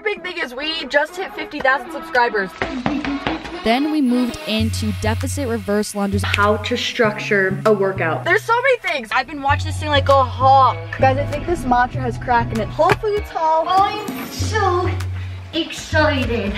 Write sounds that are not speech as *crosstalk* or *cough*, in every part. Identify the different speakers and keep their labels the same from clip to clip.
Speaker 1: Another big thing is we just hit 50,000 subscribers.
Speaker 2: Then we moved into deficit reverse lunges.
Speaker 1: How to structure a workout. There's so many things. I've been watching this thing like a hawk. Guys, I think this matcha has crack in it. Hopefully it's all.
Speaker 3: I'm so excited.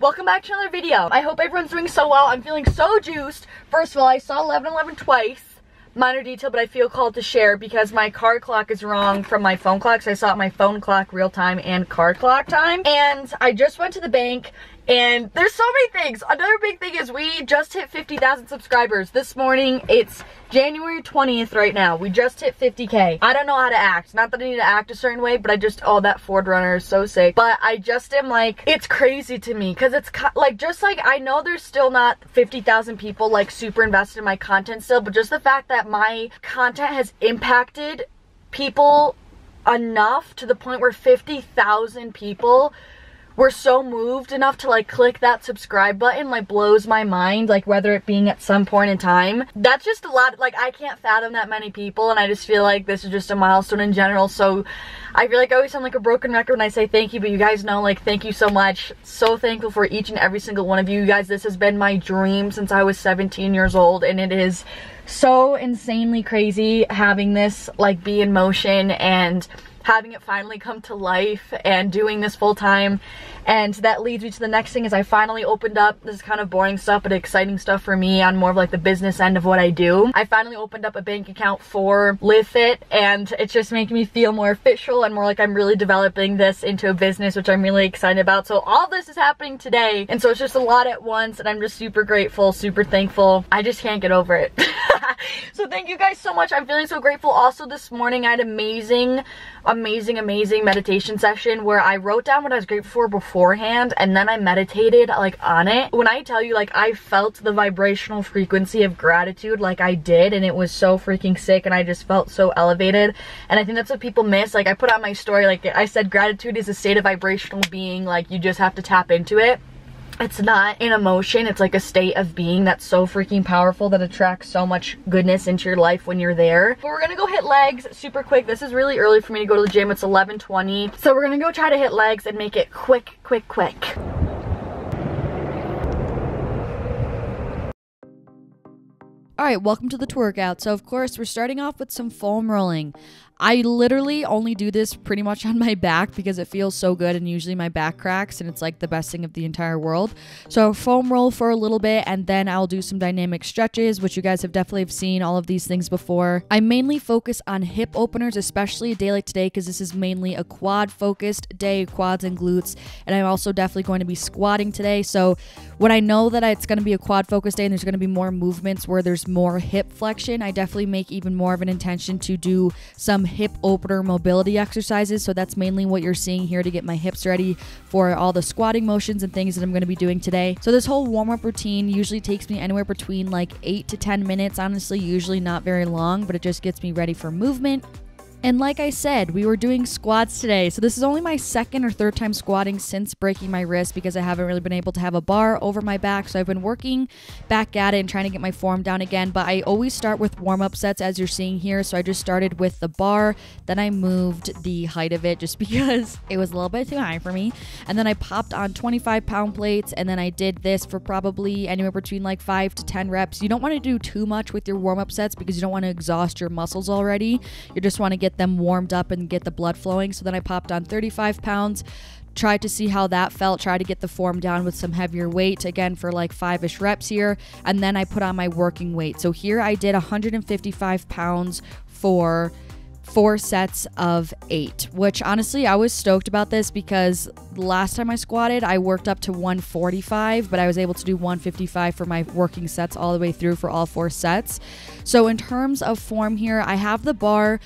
Speaker 1: Welcome back to another video. I hope everyone's doing so well. I'm feeling so juiced. First of all, I saw 1111 twice. Minor detail, but I feel called to share because my car clock is wrong from my phone clock. So I saw my phone clock real time and car clock time. And I just went to the bank and there's so many things. Another big thing is we just hit 50,000 subscribers. This morning, it's January 20th right now. We just hit 50K. I don't know how to act. Not that I need to act a certain way, but I just, oh, that 4Runner is so sick. But I just am like, it's crazy to me because it's like, just like, I know there's still not 50,000 people like super invested in my content still, but just the fact that my content has impacted people enough to the point where 50,000 people were so moved enough to like click that subscribe button like blows my mind like whether it being at some point in time. That's just a lot like I can't fathom that many people and I just feel like this is just a milestone in general. So I feel like I always sound like a broken record when I say thank you but you guys know like thank you so much. So thankful for each and every single one of you, you guys this has been my dream since I was 17 years old and it is so insanely crazy having this like be in motion and having it finally come to life and doing this full time. And that leads me to the next thing is I finally opened up, this is kind of boring stuff, but exciting stuff for me on more of like the business end of what I do. I finally opened up a bank account for Livfiit and it's just making me feel more official and more like I'm really developing this into a business, which I'm really excited about. So all this is happening today. And so it's just a lot at once and I'm just super grateful, super thankful. I just can't get over it. *laughs* *laughs* so thank you guys so much. I'm feeling so grateful. Also this morning I had amazing, amazing, amazing meditation session where I wrote down what I was grateful for beforehand and then I meditated like on it. When I tell you like I felt the vibrational frequency of gratitude like I did and it was so freaking sick and I just felt so elevated. And I think that's what people miss. Like I put out my story like I said gratitude is a state of vibrational being like you just have to tap into it it's not an emotion it's like a state of being that's so freaking powerful that attracts so much goodness into your life when you're there but we're gonna go hit legs super quick this is really early for me to go to the gym it's 11:20. so we're gonna go try to hit legs and make it quick quick quick
Speaker 2: All right, welcome to the workout. So, of course, we're starting off with some foam rolling. I literally only do this pretty much on my back because it feels so good and usually my back cracks and it's like the best thing of the entire world. So foam roll for a little bit and then I'll do some dynamic stretches, which you guys have definitely have seen all of these things before. I mainly focus on hip openers, especially a day like today because this is mainly a quad focused day, quads and glutes. And I'm also definitely going to be squatting today. So when I know that it's going to be a quad focused day and there's going to be more movements where there's more hip flexion, I definitely make even more of an intention to do some hip opener mobility exercises. So that's mainly what you're seeing here to get my hips ready for all the squatting motions and things that I'm going to be doing today. So this whole warm up routine usually takes me anywhere between like 8 to 10 minutes. Honestly, usually not very long, but it just gets me ready for movement and like I said, we were doing squats today. So this is only my second or third time squatting since breaking my wrist because I haven't really been able to have a bar over my back. So I've been working back at it and trying to get my form down again. But I always start with warm up sets as you're seeing here. So I just started with the bar, then I moved the height of it just *laughs* because it was a little bit too high for me. And then I popped on 25 pound plates and then I did this for probably anywhere between like five to 10 reps. You don't want to do too much with your warm up sets because you don't want to exhaust your muscles already. You just want to get get them warmed up and get the blood flowing. So then I popped on 35 pounds, tried to see how that felt, try to get the form down with some heavier weight again for like five ish reps here. And then I put on my working weight. So here I did 155 pounds for four sets of eight, which honestly, I was stoked about this because last time I squatted, I worked up to 145, but I was able to do 155 for my working sets all the way through for all four sets. So, in terms of form here, I have the bar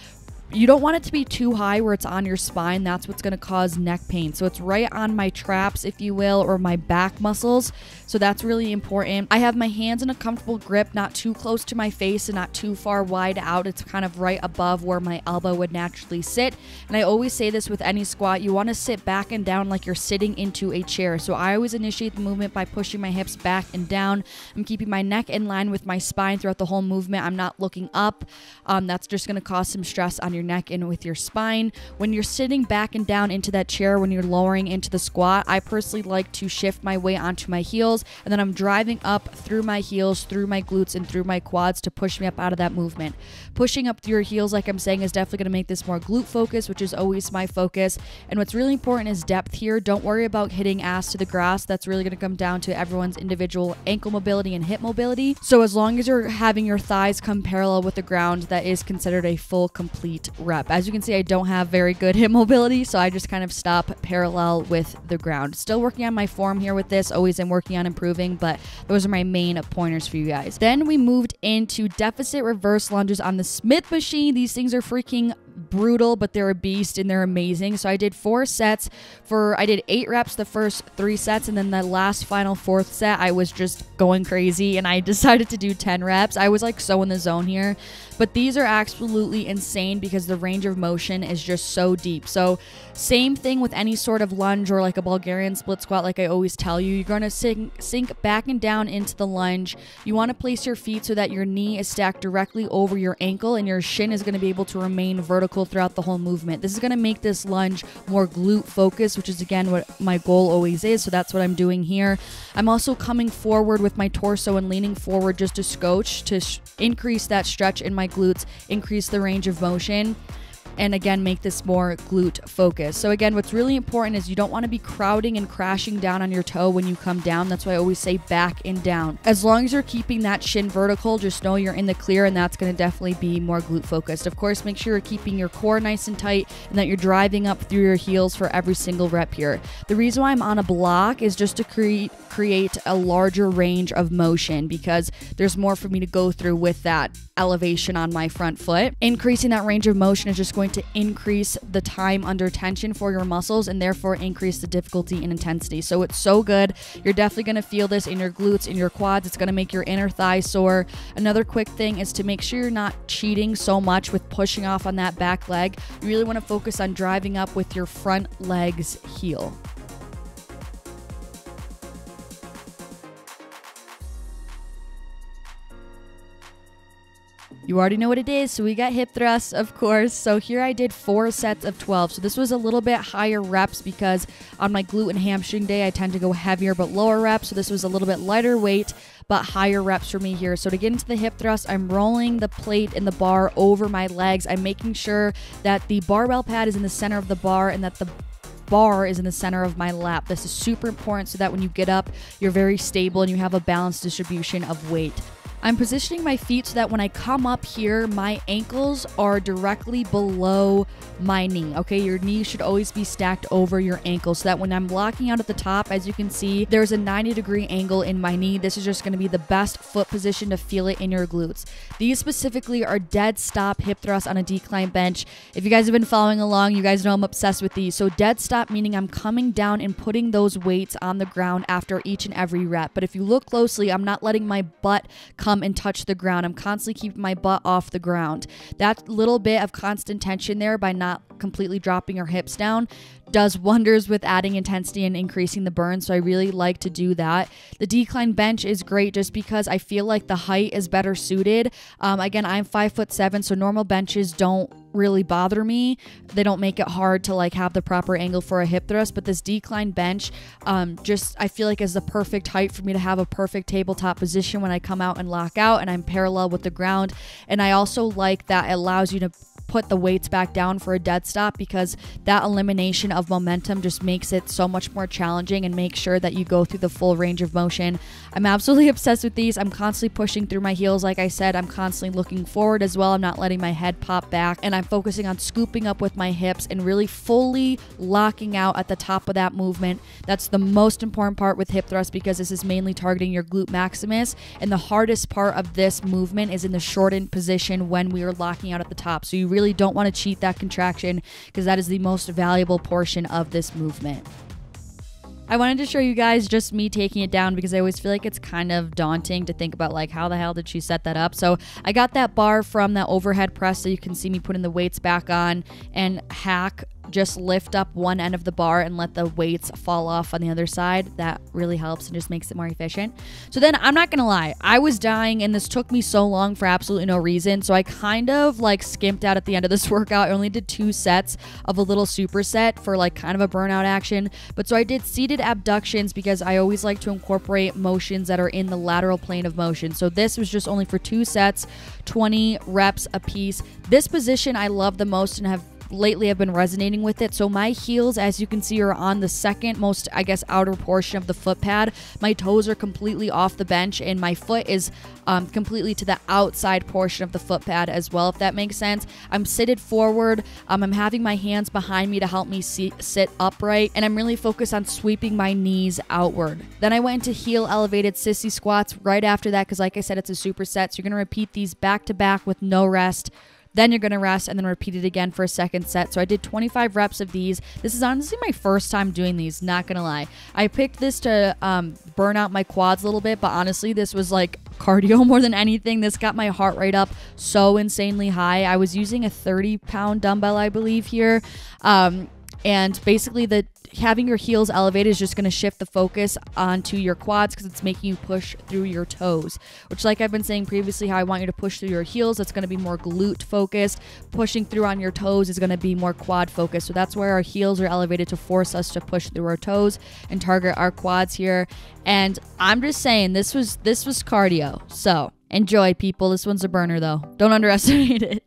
Speaker 2: you don't want it to be too high where it's on your spine. That's what's going to cause neck pain. So it's right on my traps, if you will, or my back muscles. So that's really important. I have my hands in a comfortable grip, not too close to my face and not too far wide out. It's kind of right above where my elbow would naturally sit. And I always say this with any squat you want to sit back and down like you're sitting into a chair. So I always initiate the movement by pushing my hips back and down. I'm keeping my neck in line with my spine throughout the whole movement. I'm not looking up. Um, that's just going to cause some stress on your
Speaker 1: your neck and with your spine. When you're sitting back and down into that chair, when you're lowering into the squat, I personally like to shift my weight onto my heels and then I'm driving up through my heels, through my glutes, and through my quads to push me up out of that movement. Pushing up through your heels, like I'm saying, is definitely going to make this more glute focus, which is always my focus. And what's really important is depth here. Don't worry about hitting ass to the grass. That's really going to come down to everyone's individual ankle mobility and hip mobility. So as long as you're having your thighs come parallel with the ground, that is considered a full complete rep. As you can see, I don't have very good *laughs* hip mobility, so I just kind of stop parallel with the ground. Still working on my form here with this. Always am working on improving, but those are my main pointers for you guys. Then we moved into deficit reverse lunges on the Smith machine. These things are freaking brutal, but they're a beast and they're amazing. So I did four sets for, I did eight reps the first three sets, and then the last final fourth set, I was just going crazy and I *laughs* decided to do 10 reps. I was like so in the zone here. But these are absolutely insane because the range of motion is just so deep. So, same thing with any sort of lunge or like a Bulgarian split squat, like I always tell you. You're going to sink, sink back and down into the lunge. You want to place your feet so that your knee is stacked directly over your ankle and your shin is going to be able to remain vertical throughout the whole movement. This is going to make this lunge more glute focused, which is again what my goal always is. So, that's what I'm doing here. I'm also coming forward with my torso and leaning forward just to scotch to increase that stretch in my glutes, increase the range of motion and again make this more glute focused. So again, what's really important is you don't want to be crowding and crashing down on your toe when you come down. That's why I always say back and down. As long as you're keeping that shin vertical, just know you're in the clear and that's going to definitely be more glute focused. Of course, make sure you're keeping your core nice and tight and that you're driving up through your heels for every single rep here. The reason why I'm on a block is just to create create a larger range of motion because there's more for me to go through with that elevation on my front foot. Increasing that range of motion is just going to increase the time under tension for your muscles and therefore increase the difficulty and intensity. So it's so good. You're definitely going to feel this in your glutes, in your quads. It's going to make your inner thigh sore. Another quick thing is to make sure you're not cheating so much with pushing off on that back leg. You really want to focus on driving up with your front leg's heel. You already know what it is. So we got hip thrusts, of course. So here I did four sets of 12. So this was a little bit higher reps because on my glute and hamstring day, I tend to go heavier but lower reps. So this was a little bit lighter weight but higher reps for me here. So to get into the hip thrust, I'm rolling the plate and the bar over my legs. I'm making sure that the barbell pad is in the center of the bar and that the bar is in the center of my lap. This is super important so that when you get up, you're very stable and you have a balanced distribution of weight. I'm positioning my feet so that when I come up here, my ankles are directly below my knee. Okay, your knee should always be stacked over your ankle so that when I'm locking out at the top, as you can see, there's a 90 degree angle in my knee. This is just going to be the best foot position to feel it in your glutes. These specifically are dead stop hip thrusts on a decline bench. If you guys have been following along, you guys know I'm obsessed with these. So dead stop meaning I'm coming down and putting those weights on the ground after each and every rep. But if you look closely, I'm not letting my butt come come and touch the ground. I'm constantly keeping my butt off the ground. That little bit of constant tension there by not completely dropping your hips down does wonders with adding intensity and increasing the burn. So I really like to do that. The decline bench is great just because I feel like the height is better suited. Um, again, I'm five foot seven, so normal benches don't really bother me. They don't make it hard to like have the proper angle for a hip thrust, but this decline bench um, just I feel like is the perfect height for me to have a perfect tabletop position when I come out and lock out and I'm parallel with the ground. And I also like that it allows you to put the weights back down for a dead stop because that elimination of momentum just makes it so much more challenging and make sure that you go through the full range of motion. I'm absolutely *laughs* obsessed with these. I'm constantly pushing through my heels. Like I said, I'm constantly looking forward as well. I'm not letting my head pop back and I'm focusing on scooping up with my hips and really fully locking out at the top of that movement. That's the most important part with hip thrust because this is mainly targeting your glute maximus. And the hardest part of this movement is in the shortened position when we are locking out at the top. So you really really don't want to cheat that contraction because that is the most valuable portion of this movement. I wanted to show you guys just me taking it down because I always feel like it's kind of daunting to think about like how the hell did she set that up. So I got that bar from that overhead press so you can see me putting the weights back on and hack
Speaker 2: just lift up one end of the bar and let the weights fall off on the other side. That really helps and just makes it more efficient. So then I'm not gonna lie, I was dying and this took me so long for absolutely no reason. So I kind of like skimped out at the end of this *laughs* workout. I only did two sets of a little superset for like kind of a burnout action. But so I did seated abductions because I always like to incorporate motions that are in the lateral plane of motion. So this was just only for two sets, 20 reps a piece. This position I love the most and have lately I've been resonating with it. So my heels, as you can see, are on the second most, I guess, outer portion of the foot pad. My toes are completely off the bench, and my foot is um, completely to the outside portion of the foot pad as well, if that makes sense. I'm seated forward. Um, I'm having my hands behind me to help me see, sit upright, and I'm really focused on sweeping my knees outward. Then I went into heel elevated sissy squats right after that because, like I said, it's a superset. So you're going to repeat these back to back with no rest. Then you're going to rest and then repeat it again for a second set. So I did 25 reps of these. This is honestly my first time doing these, not going to lie. I picked this to um, burn out my quads a little bit, but honestly, this was like cardio *laughs* more than anything. This got my heart rate up so insanely high. I was using a 30 pound dumbbell, I believe, here. Um, and basically, the having your heels elevated is just going to shift the focus onto your quads because it's making you push through your toes. Which, like I've been saying previously, how I want you to push through your heels, that's going to be more glute focused. Pushing through on your toes is going to be more quad focused. So that's where our heels are elevated to force us to push through our toes and target our quads here. And I'm just saying this was this was cardio. So enjoy, people. This one's a burner though. Don't *laughs* underestimate it.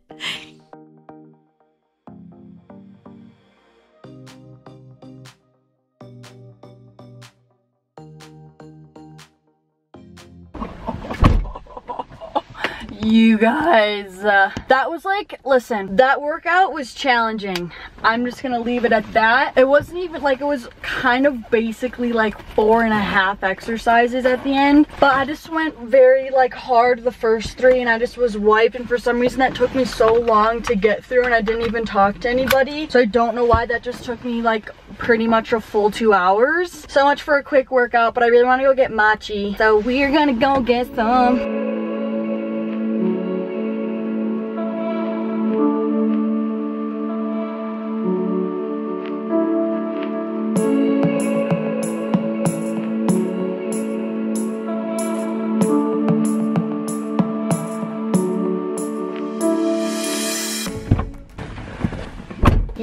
Speaker 1: You guys, uh, that was like, listen, that workout was challenging. I'm just gonna leave it at that. It wasn't even like, it was kind of basically like four and a half exercises at the end, but I just went very like hard the first three and I just was wiped and for some reason that took me so long to get through and I didn't even talk to anybody. So I don't know why that just took me like pretty much a full two hours. So much for a quick workout, but I really wanna go get matcha. So we're gonna go get some.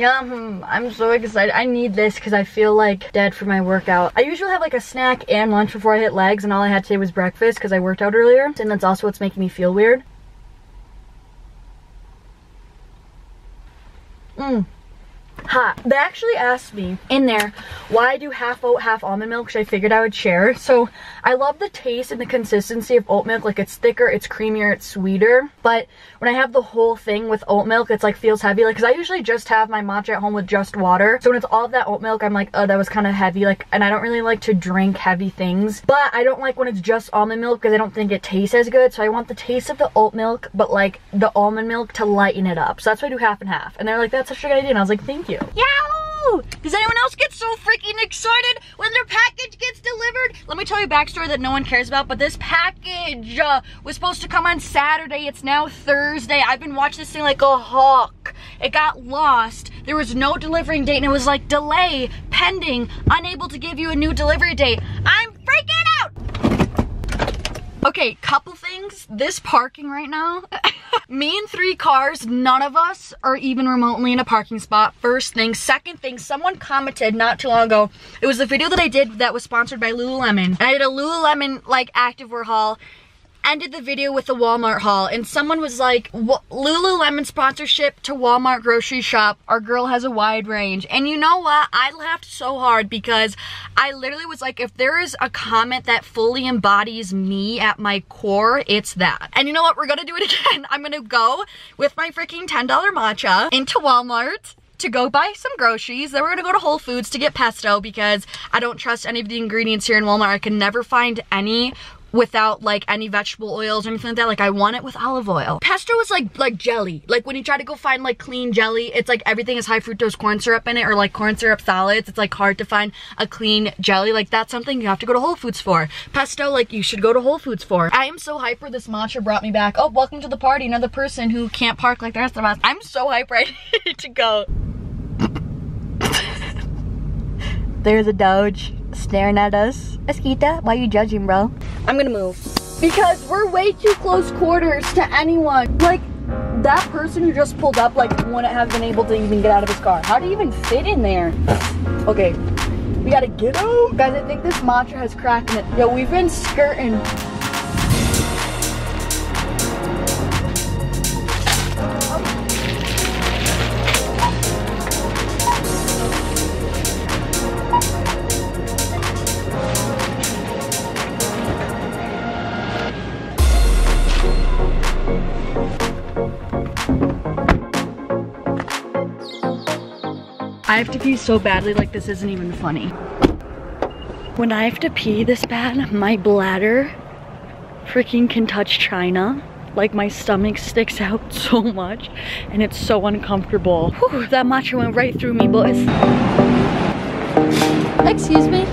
Speaker 1: Yeah, hmm, I'm so excited. I need this because I feel like dead for my workout. I usually have like a snack and lunch before I hit legs and all I had today was breakfast because I worked out earlier. And that's also what's making me feel weird. Mmm hot. They actually asked me in there why I do half oat, half almond milk, which I figured I would share. So I love the taste and the consistency of oat milk. Like it's thicker, it's creamier, it's sweeter. But when I have the whole thing with oat milk, it's like feels heavy. Like, cause I usually just have my matcha at home with just water. So when it's all of that oat milk, I'm like, oh, that was kind of heavy. Like, and I don't really like to drink heavy things. But I don't like when it's just almond milk because I don't think it tastes as good. So I want the taste of the oat milk, but like the almond milk to lighten it up. So that's why I do half and half. And they're like, that's such a good idea. And I was like, thank you. Yow! Does anyone else get so freaking excited when their package gets delivered? Let me tell you a backstory that no one cares about, but this package uh, was supposed to come on Saturday. It's now Thursday. I've been watching this thing like a hawk. It got lost. There was no delivering date, and it was like delay, pending, unable to give you a new delivery date. I'm freaking out! Okay, couple things. This parking right now. *laughs* Me and three cars, none of us are even remotely in a parking spot. First thing. Second thing, someone commented not too long ago. It was a video that I did that was sponsored by Lululemon. And I did a Lululemon like activewear haul ended the video with the Walmart haul and someone was like, Lululemon sponsorship to Walmart grocery shop. Our girl has a wide range. And you know what? I laughed so hard because I literally was like, if there is a comment that fully embodies me at my core, it's that. And you know what? We're gonna do it *laughs* again. I'm gonna go with my freaking $10 matcha into Walmart to go buy some groceries. Then we're gonna go to Whole Foods to get pesto because I don't trust any of the ingredients here in Walmart. I can never find any without like any vegetable oils or anything like that. Like I want it with olive oil. Pesto is like like jelly. Like when you try to go find like clean jelly, it's like everything is high fructose corn syrup in it or like corn syrup solids. It's like hard to find a clean jelly. Like that's something you have to go to Whole Foods for. Pesto, like you should go to Whole Foods for. I am so hyper this matcha brought me back. Oh, welcome to the party. Another person who can't park like the rest of us. I'm so hyper *laughs* ready to go. *laughs* There's a Doge staring at us. Esquita, why are you judging, bro? I'm gonna move. Because we're way too close quarters to anyone. Like, that person who just pulled up, like, wouldn't have been able to even get out of his car. How do you even fit in there? Okay, we gotta get out. Guys, I think this matcha has cracked in it. Yo, we've been skirting. I have to pee so badly, like this isn't even funny. When I have to pee this bad, my bladder freaking can touch China. Like my stomach sticks out *laughs* so much and it's so uncomfortable. Whew, that matcha went right through me, boys.
Speaker 2: Excuse me.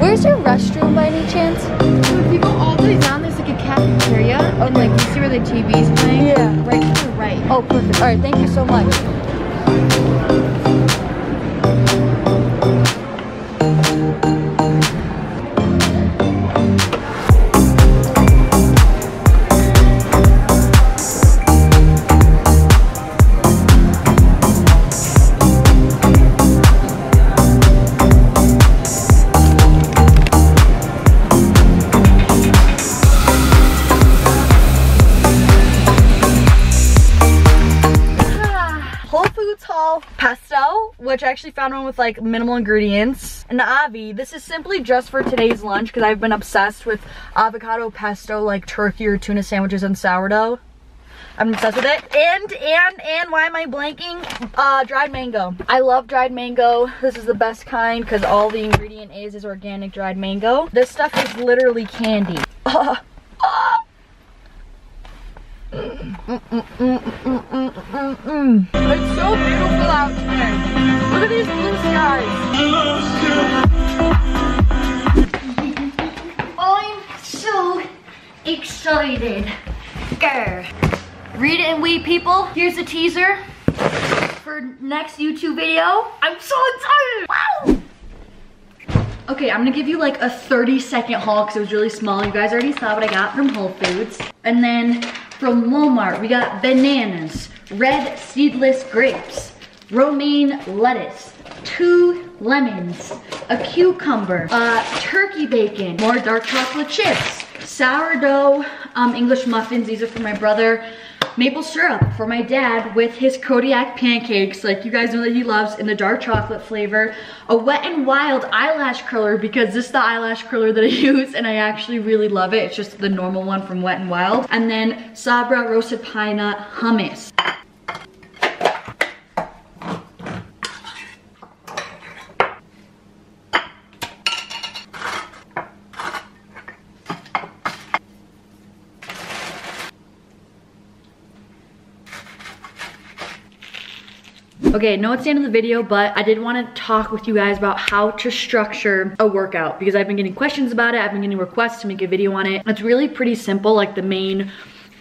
Speaker 2: Where's your restroom by any chance?
Speaker 4: So if you go all the way down, there's like a cafeteria, and like you see where the TV's playing.
Speaker 1: Yeah.
Speaker 4: Right to the right.
Speaker 2: Oh, perfect. All right, thank you so much.
Speaker 1: Found one with like minimal ingredients. And Avi, this is simply just for today's lunch because I've been obsessed with avocado pesto, like turkey or tuna sandwiches and sourdough. I'm obsessed with it. And, and, and why am I blanking? Uh, dried mango. I love dried mango. This is the best kind because all the ingredient is is organic dried mango. This stuff is literally candy. *laughs* It's so beautiful out today. Look at these blue skies.
Speaker 3: I'm so excited. Grr.
Speaker 1: Read it and we people. Here's a teaser for next YouTube video. I'm so excited. Wow. Okay, I'm gonna give you like a 30 second haul because it was really small. You guys already saw what I got from Whole Foods. And then from Walmart, we got bananas, red seedless grapes, romaine lettuce, two lemons, a cucumber, uh, turkey bacon, more dark chocolate chips, sourdough um, English muffins. These are for my brother. Maple syrup for my dad with his Kodiak pancakes, like you guys know that he loves, in the dark chocolate flavor. A Wet n Wild eyelash curler because this is the eyelash curler that I *laughs* use and I actually really love it. It's just the normal one from Wet n Wild. And then Sabra roasted pine nut hummus. Okay, no, it's the end of the video, but I did want to talk with you guys about how to structure a workout because I've been getting questions about it. I've been getting requests to make a video on it. It's really pretty simple, like the main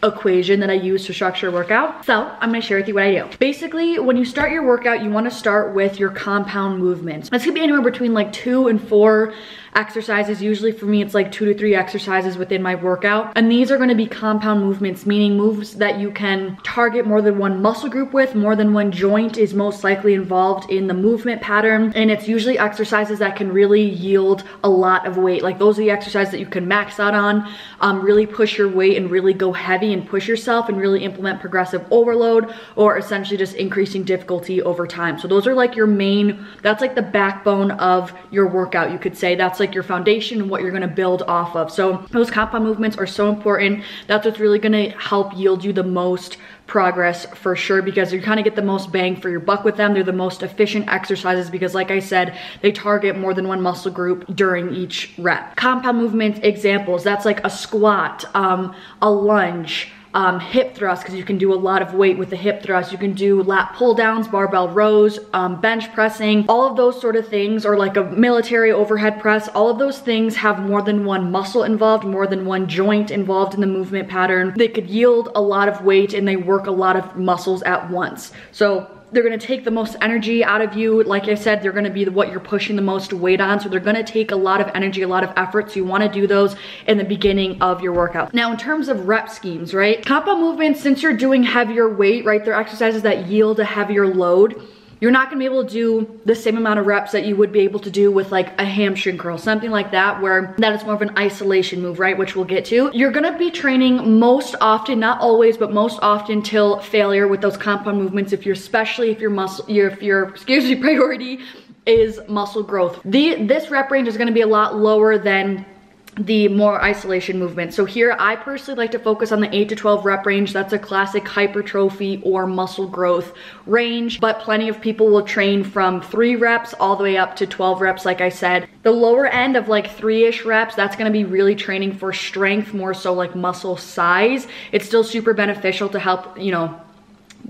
Speaker 1: equation that I use to structure a workout. So I'm gonna share with you what I do. Basically, when you start your workout, you wanna start with your compound movements. This could be anywhere between like two and four exercises. Usually for me, it's like two to three exercises within my workout. And these are gonna be compound movements, meaning moves that you can target more than one muscle group with, more than one joint is most likely involved in the movement pattern. And it's usually exercises that can really yield a lot of weight. Like those are the exercises that you can max out on, um, really push your weight and really go heavy and push yourself and really implement progressive overload or essentially just increasing difficulty over time. So those are like your main, that's like the backbone of your workout. You could say that's like your foundation and what you're gonna build off of. So those compound movements are so important. That's what's really gonna help yield you the most progress for sure because you kind of get the most bang for your buck with them. They're the most efficient exercises because like I said, they target more than one muscle group during each rep. Compound movement examples, that's like a squat, um, a lunge, um, hip thrust because you can do a lot of weight with the hip thrust. You can do lat pull downs, barbell rows, um, bench pressing, all of those sort of things, or like a military overhead press. All of those things have more than one muscle involved, more than one joint involved in the movement pattern. They could yield a lot of weight and they work a lot of muscles at once. So they're gonna take the most energy out of you. Like I said, they're gonna be what you're pushing the most weight on. So they're gonna take a lot of energy, a lot of effort. So you wanna do those in the beginning of your workout. Now, in terms of rep schemes, right? Compound movements, since you're doing heavier weight, right? They're exercises that yield a heavier load you're not gonna be able to do the same amount of reps that you would be able to do with like a hamstring curl, something like that, where that is more of an isolation move, right? Which we'll get to. You're gonna be training most often, not always, but most often till failure with those compound movements, if you're, especially if your muscle, if your, excuse me, *laughs* priority is muscle growth. The, this rep range is gonna be a lot lower than the more isolation movement. So here I personally like to focus on the 8 to 12 rep range. That's a classic hypertrophy or muscle growth range, but plenty of people will train from 3 reps all the way up to 12 reps like I said. The lower end of like 3-ish reps, that's going to be really training for strength more so like muscle size. It's still super beneficial to help, you know,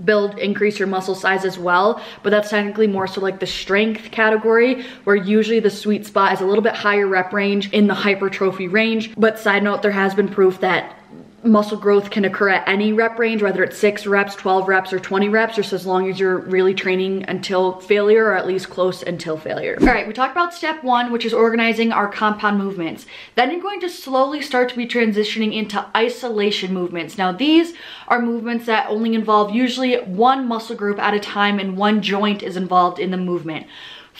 Speaker 1: build increase your muscle size as well but that's technically more so like the strength category where usually the sweet spot is a little bit higher rep range in the hypertrophy range. But side note there has been proof that muscle growth can occur at any rep range, whether it's six reps, 12 reps, or 20 reps, just as long as you're really training until failure or at least close until failure. All right, we talked about step one, which is organizing our compound movements. Then you're going to slowly start to be transitioning into isolation movements. Now these are movements that only involve usually one muscle group at a time and one joint is involved in the movement.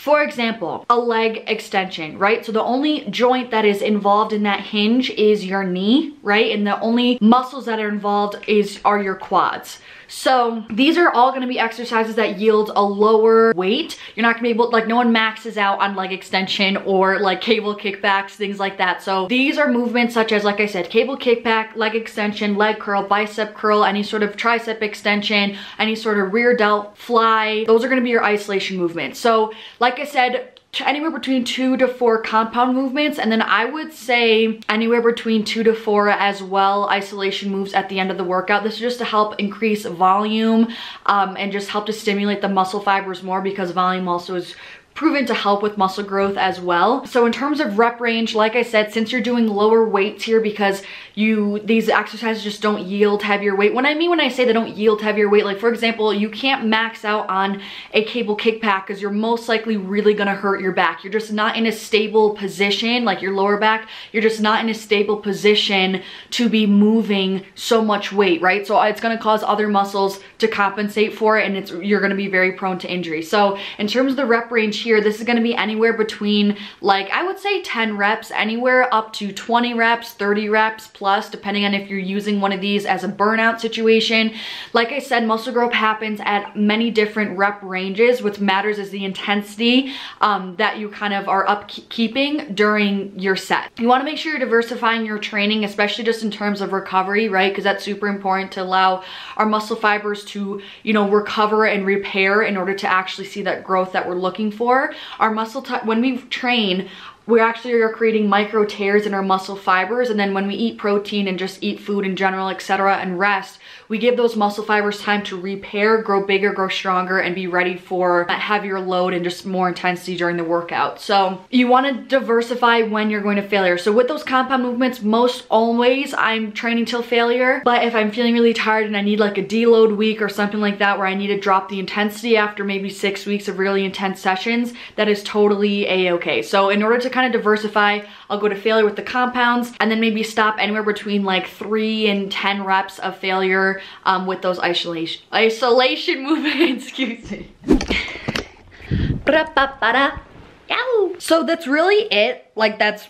Speaker 1: For example, a leg extension, right? So the only joint that is involved in that hinge is your knee, right? And the only muscles that are involved is are your quads. So these are all gonna be exercises that yield a lower weight. You're not gonna be able, like no one maxes out on leg extension or like cable kickbacks, things like that. So these are movements such as, like I said, cable kickback, leg extension, leg curl, bicep curl, any sort of tricep extension, any sort of rear delt fly. Those are gonna be your isolation movements. So like I said, anywhere between two to four compound movements and then I would say anywhere between two to four as well isolation moves at the end of the workout. This is just to help increase volume um, and just help to stimulate the muscle fibers more because volume also is proven to help with muscle growth as well. So in terms of rep range, like I said, since you're doing lower weights here because you these exercises just don't yield heavier weight. When I mean when I say they don't yield heavier weight, like for example, you can't max out on a cable kickback because you're most likely really gonna hurt your back. You're just not in a stable position, like your lower back, you're just not in a stable position to be moving so much weight, right? So it's gonna cause other muscles to compensate for it and it's you're gonna be very prone to injury. So in terms of the rep range here, this is gonna be anywhere between like, I would say 10 reps, anywhere up to 20 reps, 30 reps plus, depending on if you're using one of these as a burnout situation. Like I said, muscle growth happens at many different rep ranges. What matters is the intensity um, that you kind of are upkeeping during your set. You wanna make sure you're diversifying your training, especially just in terms of recovery, right? Because that's super important to allow our muscle fibers to, you know, recover and repair in order to actually see that growth that we're looking for. Our muscle, when we train, we actually are creating micro tears in our muscle fibers and then when we eat protein and just eat food in general etc and rest we give those muscle fibers time to repair, grow bigger, grow stronger, and be ready for that heavier load and just more intensity during the workout. So you wanna diversify when you're going to failure. So with those compound movements, most always I'm training till failure, but if I'm feeling really tired and I need like a deload week or something like that where I need to drop the intensity after maybe six weeks of really intense sessions, that is totally a-okay. So in order to kind of diversify, I'll go to failure with the compounds and then maybe stop anywhere between like three and 10 reps of failure um, with those isolation isolation *laughs* movements. Excuse me. So that's really it. Like that's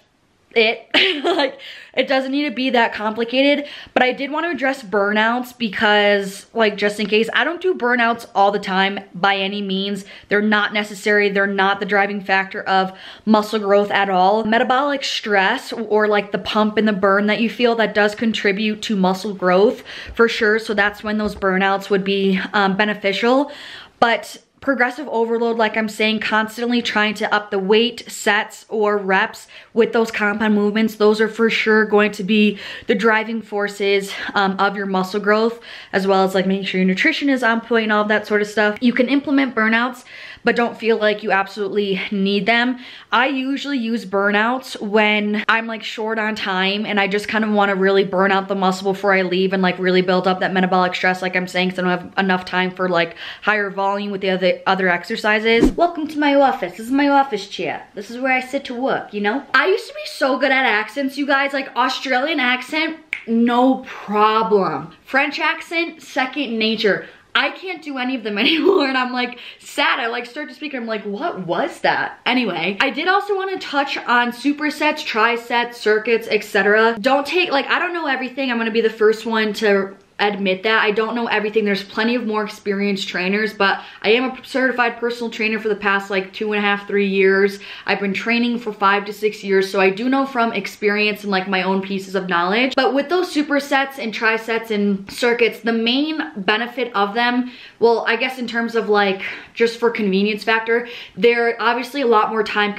Speaker 1: it. *laughs* like, it doesn't need to be that complicated, but I did want to address burnouts because, like, just in case, I don't do burnouts all the time by any means. They're not necessary. They're not the driving factor of muscle growth at all. Metabolic stress or like the pump and the burn that you feel that does contribute to muscle growth for sure. So that's when those burnouts would be um, beneficial. But progressive overload, like I'm saying, constantly trying to up the weight, sets, or reps with those compound movements, those are for sure going to be the driving forces um, of your muscle growth, as well as like making sure your nutrition is on point and all that sort of stuff. You can implement burnouts but don't feel like you absolutely need them. I usually use burnouts when I'm like short on time and I just kind of want to really burn out the muscle before I leave and like really build up that metabolic stress like I'm saying because I don't have enough time for like higher volume with the other, other exercises. Welcome to my office. This is my office chair. This is where I sit to work, you know? I used to be so good at accents, you guys. Like Australian accent, no problem. French accent, second nature. I can't do any of them *laughs* anymore and I'm like sad. I like start to speak I'm like, what was that? Anyway, I did also want to touch on supersets, trisets, circuits, etc. Don't take, like, I don't know everything. I'm to be the first one to admit that. I don't know everything. There's plenty of more experienced trainers, but I am a certified personal trainer for the past like two and a half, three years. I've been training for five to six years, so I do know from experience and like my own pieces of knowledge. But with those supersets and trisets and circuits, the main benefit of them, well, I guess in terms of like just for convenience factor, they're obviously a lot more time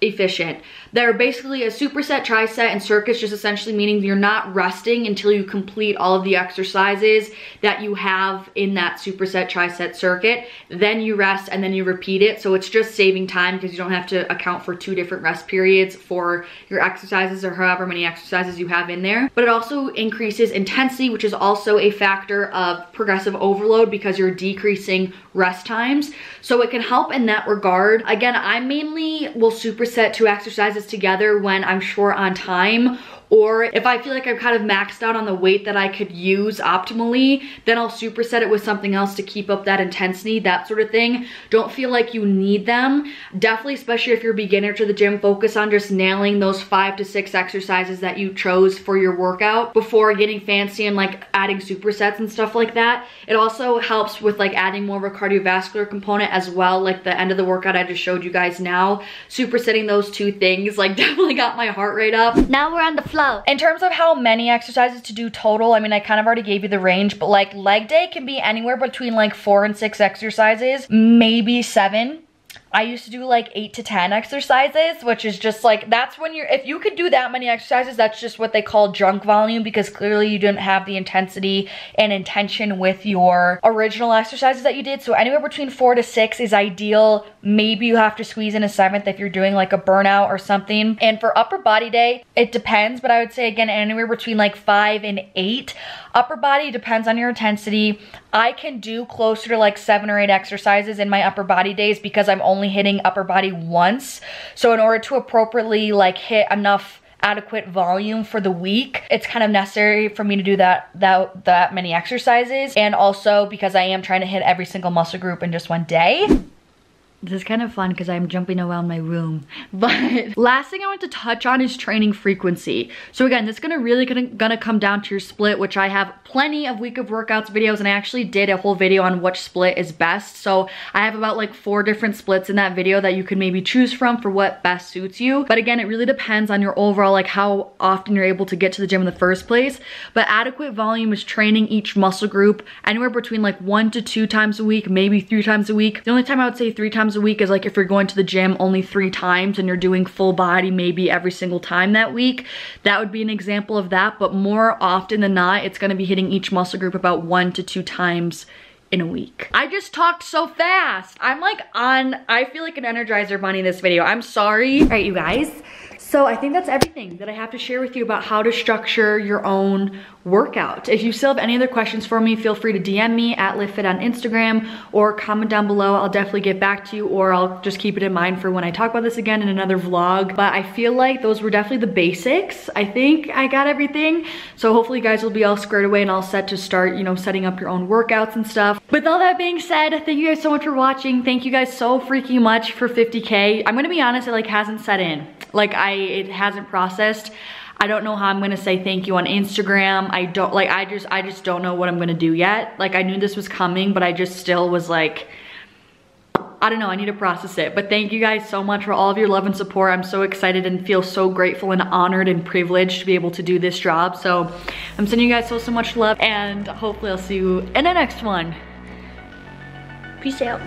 Speaker 1: efficient. They're basically a superset, triset, and circuits, just essentially meaning you're not resting until you complete all of the exercises that you have in that superset, triset circuit. Then you rest and then you repeat it. So it's just saving time because you don't have to account for two different rest periods for your exercises or however many exercises you have in there. But it also increases intensity, which is also a factor of progressive overload because you're decreasing rest times. So it can help in that regard. Again, I mainly will superset two exercises together when I'm short on time or if I feel like I'm kind of maxed out on the weight that I could use optimally, then I'll superset it with something else to keep up that intensity, that sort of thing. Don't feel like you need them. Definitely, especially if you're a beginner to the gym, focus on just nailing those five to six exercises that you chose for your workout before getting fancy and like adding supersets and stuff like that. It also helps with like adding more of a cardiovascular component as well, like the end of the workout I just showed you guys now. Supersetting those two things like *laughs* definitely got my heart rate up.
Speaker 3: Now we're on the
Speaker 1: In terms of how many exercises to do total, I mean, I kind of already gave you the range, but like leg day can be anywhere between like four and six exercises, maybe seven. I used to do like eight to 10 exercises, which is just like, that's when you're, if you could do that many exercises, that's just what they call junk volume because clearly you didn't have the intensity and intention with your original exercises that you did. So anywhere between four to six is ideal. Maybe you have to squeeze in a seventh if you're doing like a burnout or something. And for upper body day, it depends, but I would say again, anywhere between like five and eight. Upper body depends on your intensity. I can do closer to like seven or eight exercises in my upper body days because I'm only hitting upper body once. So in order to appropriately like hit enough adequate volume for the week, it's kind of necessary for me to do that, that, that many exercises. And also because I am trying to hit every single muscle group in just one day. This is kind of fun because I'm jumping around my room. *laughs* But last thing I want to touch on is training frequency. So again, this is gonna really gonna, gonna come down to your split, which I have plenty of week of workouts videos and I actually did a whole video on which split is best. So I have about like four different splits in that video that you can maybe choose from for what best suits you. But again, it really depends on your overall, like how often you're able to get to the gym in the first place. But adequate volume is training each muscle group anywhere between like one to two times a week, maybe three times a week. The only time I would say three times times a week is like if you're going to the gym only three times and you're doing full body maybe every single time that week, that would be an example of that. But more often than not, it's gonna be hitting each muscle group about one to two times in a week. I just talked so fast. I'm like on, I feel like an Energizer bunny in this video. I'm sorry. All right, you guys. So I think that's everything that I have to share with you about how to structure your own workout. If you still have any other questions for me, feel free to DM me at Livfiit on Instagram or comment down below. I'll definitely get back to you or I'll just keep it in mind for when I talk about this again in another vlog. But I feel like those were definitely the basics. I think I got everything. So hopefully you guys will be all squared away and all set to start, you know, setting up your own workouts and stuff. With all that being said, thank you guys so much for watching. Thank you guys so freaking much for 50K. I'm gonna be honest, it like hasn't set in. Like I, it hasn't processed. I don't know how I'm gonna say thank you on Instagram. I don't, like I just, I just don't know what I'm gonna do yet. Like I knew this was coming, but I just still was like, I don't know, I need to process it. But thank you guys so much for all of your love and support. I'm so excited and feel so grateful and honored and privileged to be able to do this job. So I'm sending you guys so, so much love and hopefully I'll see you in the next one. Peace out.